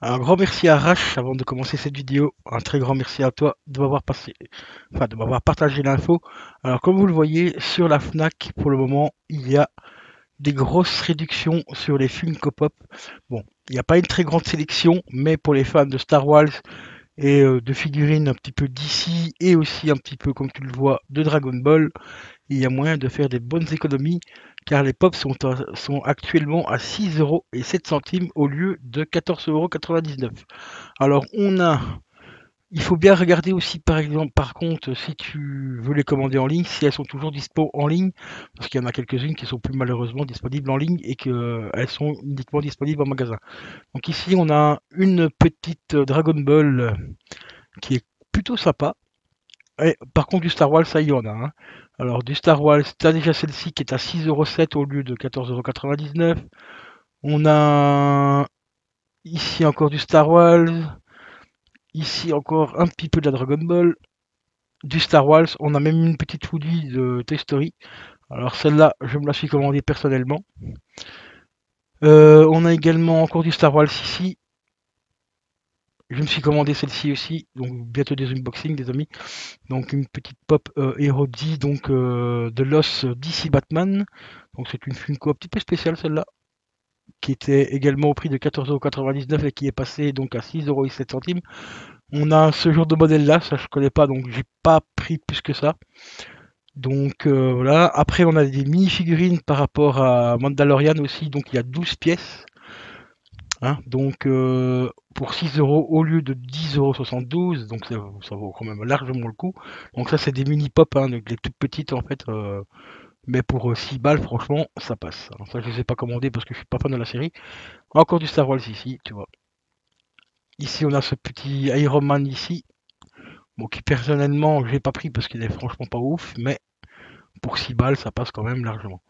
Un grand merci à Rash avant de commencer cette vidéo. Un très grand merci à toi de m'avoir passé, de m'avoir partagé l'info. Alors comme vous le voyez sur la Fnac pour le moment il y a des grosses réductions sur les Funko Pop. Bon, il n'y a pas une très grande sélection, mais pour les fans de Star Wars et euh, de figurines un petit peu d'ici et aussi un petit peu comme tu le vois de Dragon Ball, il y a moyen de faire des bonnes économies car les pops sont, actuellement à 6 euros et 7 centimes au lieu de 14,99 euros. Alors on a il faut bien regarder aussi, par exemple, par contre, si tu veux les commander en ligne, si elles sont toujours dispo en ligne, parce qu'il y en a quelques-unes qui sont plus malheureusement disponibles en ligne et qu'elles sont uniquement disponibles en magasin. Donc ici, on a une petite Dragon Ball qui est plutôt sympa. Et, par contre, du Star Wars, ça y en a. Hein. Alors, du Star Wars, tu as déjà celle-ci qui est à 6,07€ au lieu de 14,99€. On a ici encore du Star Wars. Ici encore un petit peu de la Dragon Ball. Du Star Wars. On a même une petite hoodie de Toy Story. Alors celle-là, je me la suis commandée personnellement. Euh, on a également encore du Star Wars ici. Je me suis commandé celle-ci aussi, donc bientôt des unboxings des amis. Donc une petite pop euh, donc euh, de l'os DC Batman. Donc c'est une Funko un petit peu spéciale celle-là, qui était également au prix de 14,99€ et qui est passé donc à 6,07€. On a ce genre de modèle là, ça je connais pas, donc j'ai pas pris plus que ça. Donc euh, voilà. Après on a des mini figurines par rapport à Mandalorian aussi, donc il y a 12 pièces. Hein, donc euh, pour 6 euros au lieu de 10,72€, donc ça, vaut quand même largement le coup. Donc ça c'est des mini pop, hein, les toutes petites en fait. Euh, mais pour 6 balles, franchement, ça passe. ça, je les ai pas commandés parce que je suis pas fan de la série. Encore du Star Wars ici, tu vois. Ici, on a ce petit Iron Man ici. Bon, qui personnellement, je l'ai pas pris parce qu'il est franchement pas ouf, mais pour 6 balles, ça passe quand même largement.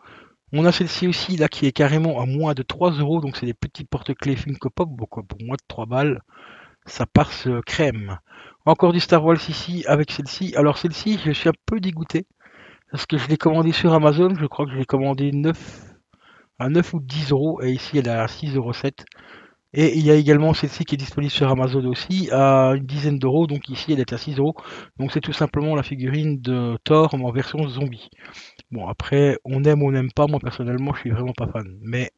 On a celle-ci aussi, là, qui est carrément à moins de 3 euros. Donc, c'est des petits porte-clés Funko Pop. Bon, pour moins de 3 balles, ça passe crème. Encore du Star Wars ici, avec celle-ci. Alors, celle-ci, je suis un peu dégoûté. Parce que je l'ai commandé sur Amazon. Je crois que je l'ai commandé 9, à 9 ou 10 euros. Et ici, elle est à 6,07 euros. Et il y a également celle-ci qui est disponible sur Amazon aussi à une dizaine d'euros. Donc ici, elle est à 6 euros. Donc c'est tout simplement la figurine de Thor en version zombie. Bon, après, on aime ou on n'aime pas. Moi, personnellement, je suis vraiment pas fan. Mais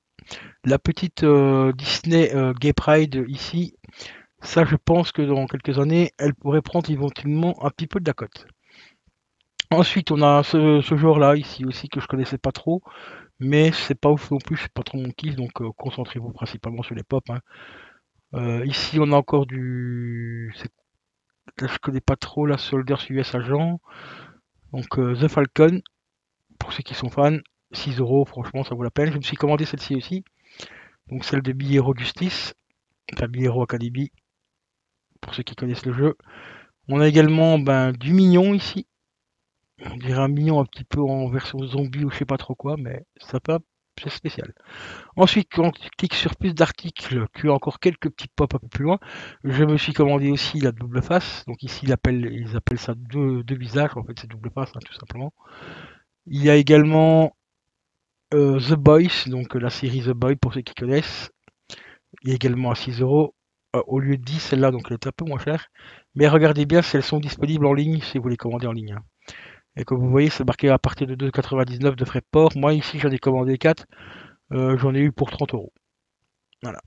la petite euh, Disney euh, Gay Pride ici, ça, je pense que dans quelques années, elle pourrait prendre éventuellement un petit peu de la cote. Ensuite, on a ce, ce genre-là ici aussi que je connaissais pas trop, mais c'est pas ouf non plus, c'est pas trop mon kiff, donc euh, concentrez-vous principalement sur les pop. Hein. Euh, ici, on a encore du. Là, je connais pas trop la Soldiers US Agent. Donc euh, The Falcon, pour ceux qui sont fans, 6 euros, franchement, ça vaut la peine. Je me suis commandé celle-ci aussi. Donc celle de Billero Justice, enfin Billero Academy, pour ceux qui connaissent le jeu. On a également ben, du mignon ici, on dirait un mignon un petit peu en version zombie ou je sais pas trop quoi, mais peut c'est spécial. Ensuite, quand tu cliques sur plus d'articles, tu as encore quelques petits pop un peu plus loin. Je me suis commandé aussi la double face. Donc ici, ils appellent, ça deux, visages. En fait, c'est double face, hein, tout simplement. Il y a également euh, The Boys, donc la série The Boy pour ceux qui connaissent. Il y a également à 6 euros. Euh, au lieu de 10, celle-là, donc elle est un peu moins chère. Mais regardez bien si elles sont disponibles en ligne, si vous les commandez en ligne. Et comme vous voyez, c'est marqué à partir de 2,99 de frais de port. Moi, ici, j'en ai commandé 4. Euh, j'en ai eu pour 30 euros. Voilà.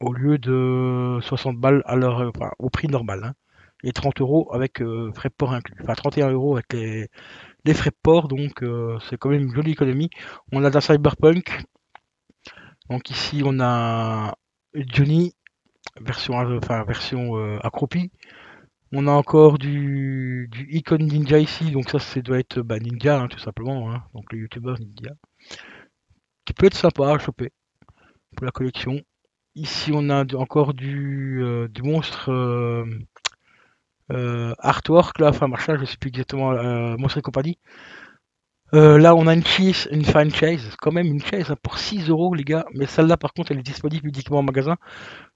Au lieu de 60 balles à leur, au prix normal. Hein. Et 30 euros avec euh, frais de port inclus. Enfin, 31 euros avec les, frais de port. Donc, euh, c'est quand même une jolie économie. On a de la Cyberpunk. Donc, ici, on a Johnny, version, enfin, version accroupie. On a encore du, Icon Ninja ici, donc ça, ça doit être bah, Ninja, hein, tout simplement, hein. donc le youtubeur Ninja. Qui peut être sympa à choper pour la collection. Ici, on a encore du, euh, monstre euh, euh, artwork, là, enfin machin, je sais plus exactement, Monstre et compagnie. Là, on a une chaise, une fine chaise, quand même une chaise pour 6 euros, les gars. Mais celle-là, par contre, elle est disponible uniquement en magasin.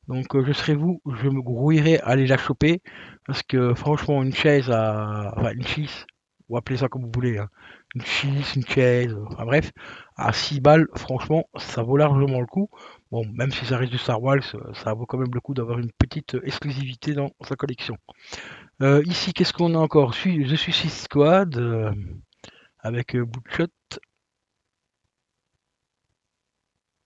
Donc, je serai vous, je me grouillerai à aller la choper. Parce que franchement, une chaise à. Enfin, une chaise, ou appelez ça comme vous voulez. Hein. Une chaise, une chaise, enfin bref, à 6 balles, franchement, ça vaut largement le coup. Bon, même si ça reste du Star Wars, ça vaut quand même le coup d'avoir une petite exclusivité dans sa collection. Euh, ici, qu'est-ce qu'on a encore? The Suicide Squad euh, avec euh, Bloodshot.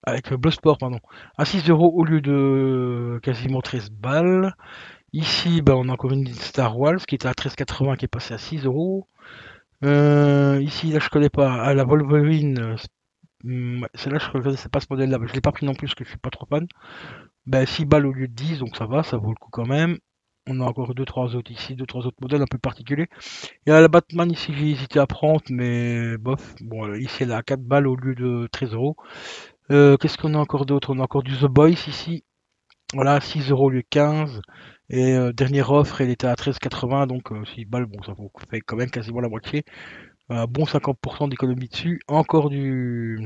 Avec Bloodsport, pardon. À 6 euros au lieu de quasiment 13 balles. Ici, bah, on a encore une Star Wars qui était à 13,80 qui est passée à 6 euros. ici, là, je connais pas. À la Wolverine, celle-là, je connaissais pas ce modèle-là. Je l'ai pas pris non plus parce que je suis pas trop fan. Ben, 6 balles au lieu de 10, donc ça va, ça vaut le coup quand même. On a encore 2-3 autres ici, 2-3 autres modèles un peu particuliers. Il y a la Batman ici, j'ai hésité à prendre, mais bof. Bon, euh, ici elle à 4 balles au lieu de 13 euros. Euh, qu'est-ce qu'on a encore d'autre? On a encore du The Boys ici. Voilà, 6 euros au lieu de 15. Et euh, dernière offre, elle était à 13,80, donc 6 balles, bon, ça fait quand même quasiment la moitié. Bon 50% d'économie dessus. Encore du,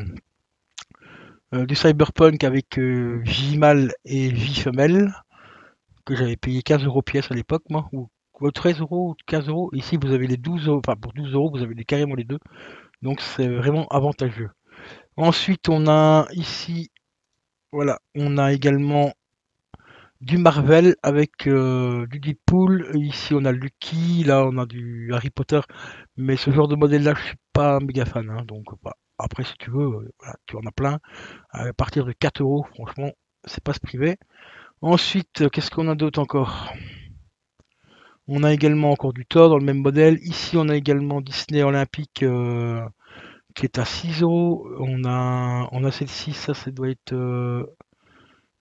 Cyberpunk avec Vimal et Vie femelle que j'avais payé 15 euros pièce à l'époque, moi, ou 13 euros ou 15 euros. Ici, vous avez les 12 euros, enfin pour 12 euros, vous avez carrément les deux. Donc c'est vraiment avantageux. Ensuite, on a ici, voilà, on a également du Marvel avec euh, du Deadpool. Ici, on a Lucky, là, on a du Harry Potter. Mais ce genre de modèle-là, je suis pas méga fan. Hein, donc, bah, après, si tu veux, euh, tu en as plein. À partir de 4 euros, franchement, c'est pas se priver. Ensuite, euh, qu'est-ce qu'on a d'autre encore? On a également encore du Thor dans le même modèle. Ici, on a également Disney Olympique euh, qui est à 6 euros. On a, on a celle-ci, ça, ça doit être euh,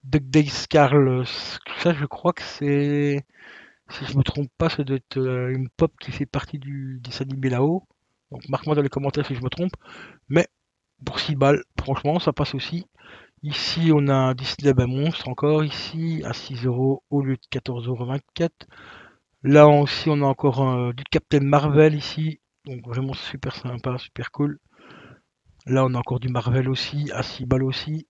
Duck Days Carl. Ça, je crois que c'est. Si je me trompe pas, ça doit être une pop qui fait partie du dessin animé. Donc marque-moi dans les commentaires si je me trompe. Mais pour 6 balles, franchement, ça passe aussi. Ici, on a un Disney ben, Monstre encore ici, à 6 euros au lieu de 14,24€. Là aussi, on a encore du Captain Marvel ici. Donc vraiment super sympa, super cool. Là, on a encore du Marvel aussi, à 6 balles aussi.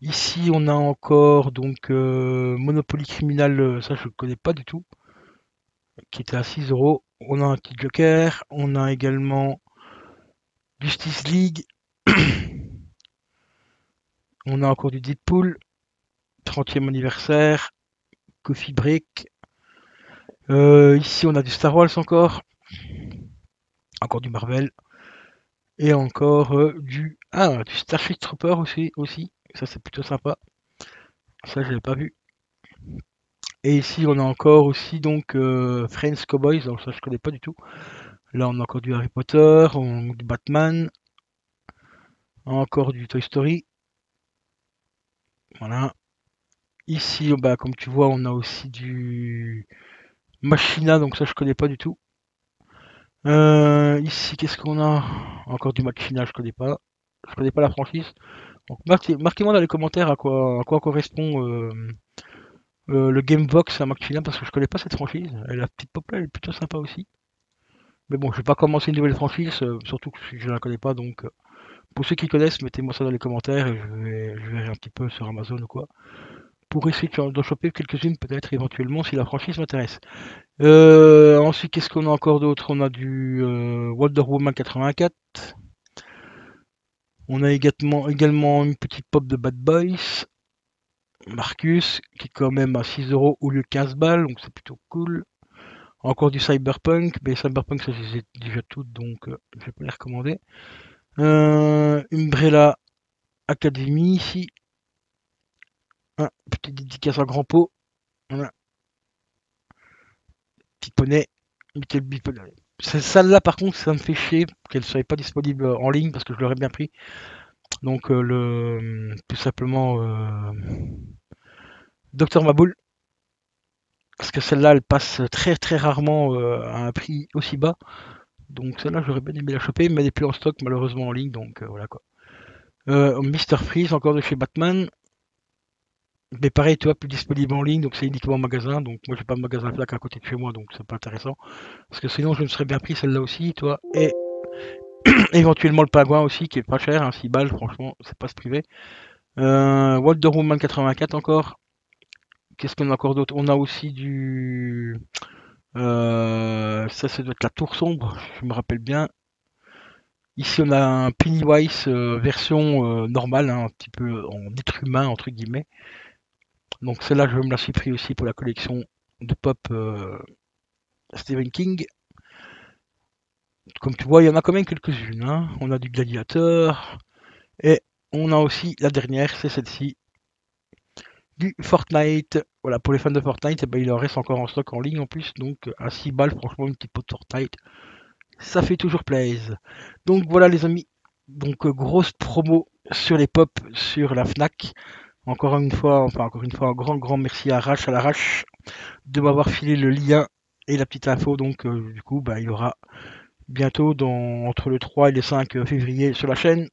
Ici, on a encore donc euh, Monopoly Criminal, euh, ça je ne connais pas du tout, qui était à 6 euros. On a un petit Joker, on a également Justice League. On a encore du Deadpool, 30e anniversaire, Coffee Break. Euh, ici, on a du Star Wars encore. Encore du Marvel. Et encore euh, du... Ah, du Starship Trooper aussi. aussi. Ça, c'est plutôt sympa. Ça, je l'ai pas vu. Et ici, on a encore aussi donc euh, Friends Cowboys. Donc ça, je connais pas du tout. Là, on a encore du Harry Potter, du Batman. Encore du Toy Story. Voilà. Ici, bah, comme tu vois, on a aussi du Machina, donc ça je connais pas du tout. Euh, ici, qu'est-ce qu'on a? Encore du Machina, je connais pas. Je connais pas la franchise. Donc marquez-moi dans les commentaires à quoi, correspond euh, euh, le Gamebox à Machina parce que je connais pas cette franchise. Et la petite pop là, elle est plutôt sympa aussi. Mais bon, je vais pas commencer une nouvelle franchise, surtout que je la connais pas, donc pour ceux qui connaissent, mettez-moi ça dans les commentaires et je, vais, verrai un petit peu sur Amazon ou quoi. Pour essayer d'en choper quelques-unes peut-être éventuellement si la franchise m'intéresse. Euh, ensuite, qu'est-ce qu'on a encore d'autre? On a du euh, Wonder Woman 84. On a également, également une petite pop de Bad Boys. Marcus, qui est quand même à 6 euros au lieu de 15 balles, donc c'est plutôt cool. Encore du Cyberpunk, mais Cyberpunk, ça j'ai déjà toutes, donc euh, je vais pas les recommander. Euh, Umbrella Academy ici. Petite dédicace à grand pot. Voilà. Petit poney. Celle-là, par contre, ça me fait chier qu'elle ne soit pas disponible en ligne parce que je l'aurais bien pris. Donc, euh, le tout simplement euh, Docteur Maboul. Parce que celle-là, elle passe très très rarement à un prix aussi bas. Donc celle-là, j'aurais bien aimé la choper, mais elle n'est plus en stock malheureusement en ligne, donc euh, voilà quoi. Euh, Mister Freeze, encore de chez Batman. Mais pareil, tu vois, plus disponible en ligne, donc c'est uniquement en magasin. Donc moi, j'ai pas de magasin flac à côté de chez moi, donc c'est pas intéressant. Parce que sinon, je me serais bien pris celle-là aussi, toi. Et éventuellement le pingouin aussi, qui est pas cher, hein, 6 balles, franchement, c'est pas se priver. Euh, Wonder Woman 84 encore. Qu'est-ce qu'on a encore d'autre? On a aussi du euh, ça, ça doit être la tour sombre, je me rappelle bien. Ici, on a un Pennywise euh, version euh, normale, hein, un petit peu en être humain, entre guillemets. Donc celle-là, je me la suis pris aussi pour la collection de pop Stephen King. Comme tu vois, il y en a quand même quelques-unes. hein. On a du Gladiator. Et on a aussi la dernière, c'est celle-ci. Du Fortnite. Voilà, pour les fans de Fortnite, eh ben, il en reste encore en stock en ligne en plus. Donc à 6 balles, franchement, une petite peau de Fortnite. Ça fait toujours plaisir. Donc voilà les amis. Donc euh, grosse promo sur les pop sur la Fnac. Encore une fois, enfin encore une fois, un grand grand merci à Rache à l'arrache de m'avoir filé le lien et la petite info. Donc euh, du coup, bah, il y aura bientôt entre le 3 et le 5 février sur la chaîne,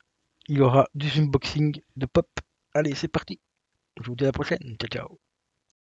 il y aura du unboxing de pop. Allez, c'est parti. Je vous dis à la prochaine. Ciao ciao.